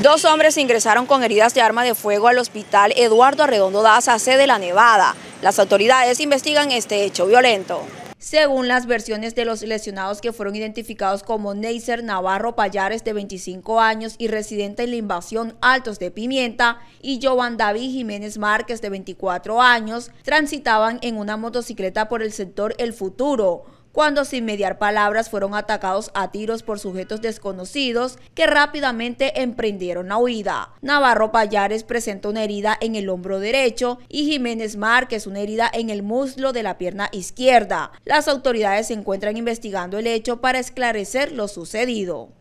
Dos hombres ingresaron con heridas de arma de fuego al hospital Eduardo Arredondo Daza, sede La Nevada. Las autoridades investigan este hecho violento. Según las versiones de los lesionados que fueron identificados como Neiser Navarro Payares de 25 años y residente en la invasión Altos de Pimienta y Jovan David Jiménez Márquez de 24 años, transitaban en una motocicleta por el sector El Futuro, cuando sin mediar palabras fueron atacados a tiros por sujetos desconocidos que rápidamente emprendieron la huida. Navarro Payares presenta una herida en el hombro derecho y Jiménez Márquez una herida en el muslo de la pierna izquierda. Las autoridades se encuentran investigando el hecho para esclarecer lo sucedido.